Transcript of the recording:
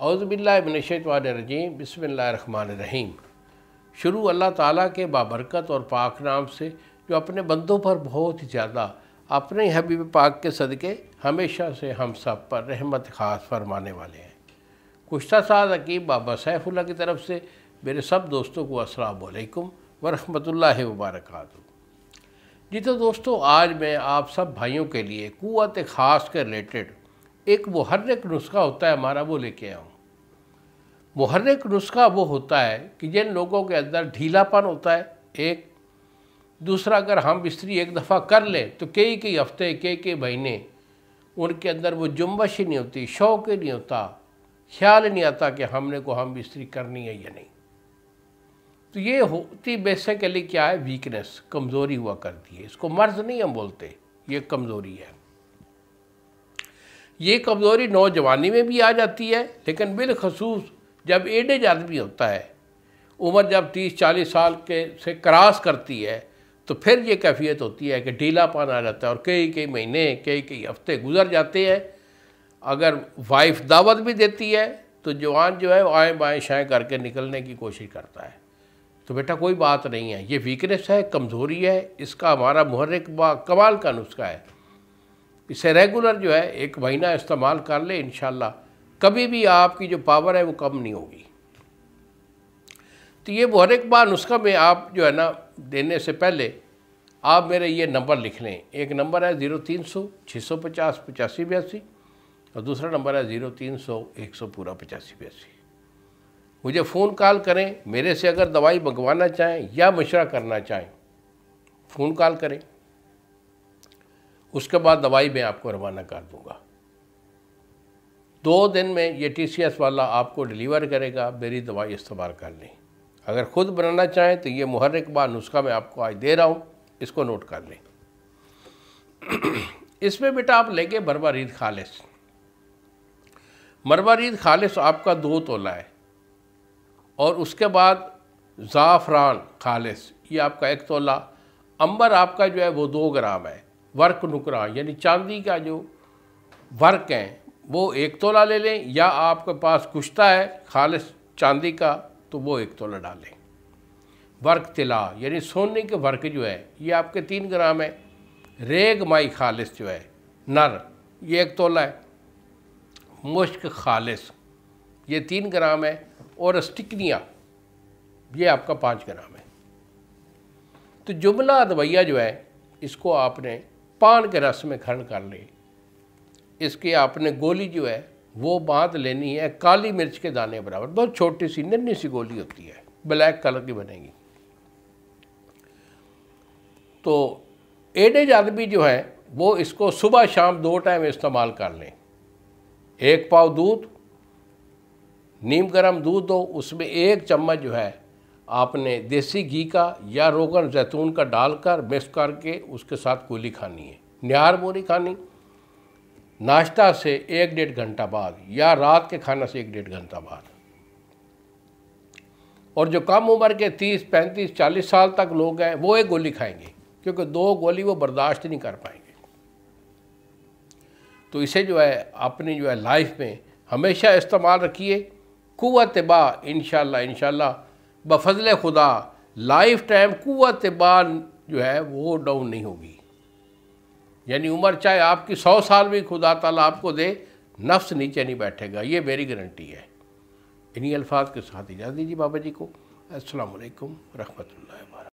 अउज़बिल्लिनशवानरजीम बसमीम शुरू अल्लाह ताला के बाबरकत और पाक नाम से, जो अपने बंदों पर बहुत ही ज़्यादा, अपने हबीब पाक के सदक़े हमेशा से हम सब पर रहमत ख़ास फरमाने वाले हैं। कुश्ता साज अकीब बाबा सैफुल्ला की तरफ़ से, मेरे सब दोस्तों को असलकुम वरहमतुल्लाहि वबरकatuh जी तो दोस्तों, आज मैं आप सब भाइयों के लिए कुत ख़ास के रिलेटेड एक मुहर्रक नुस्खा होता है हमारा, वो लेके आया हूँ नुस्खा वो होता है कि जिन लोगों के अंदर ढीलापन होता है, एक दूसरा अगर हम बिस्तरी एक दफ़ा कर लें तो कई कई हफ़्ते, कई कई महीने, उनके अंदर वो जुम्बश ही नहीं होती, शौक ही नहीं होता, ख्याल नहीं आता कि हमने को हम बिस्तरी करनी है या नहीं। तो ये होती बेसिकली क्या है? वीकनेस कमज़ोरी हुआ करती है। इसको मर्ज नहीं हम बोलते, ये कमज़ोरी है। ये कमज़ोरी नौजवानी में भी आ जाती है, लेकिन बिलखसूस जब एडेज आदमी होता है, उम्र जब तीस चालीस साल के से क्रॉस करती है तो फिर ये कैफियत होती है कि ढीलापन आ जाता है और कई कई महीने, कई कई हफ़्ते गुजर जाते हैं। अगर वाइफ दावत भी देती है तो जवान जो है आए बाएँ शाएँ करके निकलने की कोशिश करता है। तो बेटा कोई बात नहीं है, ये वीकनेस है, कमज़ोरी है, इसका हमारा मुहर्रक कमाल का नुस्खा है। इसे रेगुलर जो है, एक महीना इस्तेमाल कर ले इन कभी भी आपकी जो पावर है, वो कम नहीं होगी। तो ये मुहर्रक बार नुस्खा में आप जो है ना, देने से पहले आप मेरे ये नंबर लिख लें। एक नंबर है ज़ीरो तीन सौ छः सौ पचास, पचासी बयासी और दूसरा नंबर है ज़ीरो तीन सौ एक सौ पूरा पचासी बयासी। मुझे फ़ोन कॉल करें, मेरे से अगर दवाई मंगवाना चाहें या मशरा करना चाहें फ़ोन कॉल करें। उसके बाद दवाई मैं आपको रवाना कर दूँगा। दो दिन में ये टीसीएस वाला आपको डिलीवर करेगा, मेरी दवाई इस्तेमाल कर लें। अगर ख़ुद बनाना चाहें तो ये मुहर्रक बार नुस्खा मैं आपको आज दे रहा हूँ, इसको नोट कर लें। इसमें बेटा आप लेंगे मरवारीद खालिश। मरवारीद खालिश आपका दो तोला है, और उसके बाद ज़ाफ़रान खालिश, ये आपका एक तोला। अंबर आपका जो है वो दो ग्राम है। वर्क नुकरा, यानी चांदी का जो वर्क है, वो एक तोला ले लें, या आपके पास कुश्ता है, खालिश चांदी का तो वो एक तोला डालें। वर्क तिला, यानी सोने के वर्क जो है, ये आपके तीन ग्राम है। रेग माई खालिश जो है, नर, ये एक तोला है। मुश्क खालिश, ये तीन ग्राम है, और स्टिकनिया, ये आपका पाँच ग्राम है। तो जुमला दवैया जो है, इसको आपने पान के रस में खंड कर ली। इसकी आपने गोली जो है, वो बाँध लेनी है काली मिर्च के दाने बराबर। बहुत छोटी सी, नन्ही सी गोली होती है, ब्लैक कलर की बनेगी। तो एडेज आदमी जो है, वो इसको सुबह शाम दो टाइम इस्तेमाल कर लें। एक पाव दूध, नीम गर्म दूध दो, उसमें एक चम्मच जो है आपने देसी घी का या रोगन जैतून का डालकर मिक्स करके उसके साथ गोली खानी है। निहार बोरी खानी। नाश्ता से एक डेढ़ घंटा बाद या रात के खाना से एक डेढ़ घंटा बाद। और जो कम उम्र के तीस, पैंतीस, चालीस साल तक लोग हैं, वो एक गोली खाएँगे, क्योंकि दो गोली वो बर्दाश्त नहीं कर पाएँगे। तो इसे जो है, अपनी जो है लाइफ में हमेशा इस्तेमाल रखिए। कुत बा इन शाला बफजल खुदा, लाइफ टाइम कुत बार जो है वो डाउन नहीं होगी। यानी उम्र चाहे आपकी सौ साल भी खुदा ताला आपको दे, नफ्स नीचे नहीं बैठेगा, ये मेरी गारंटी है। इन्हीं अल्फाज के साथ इजाज़ दीजिए बाबा जी को। असलकम वरहमल वर्क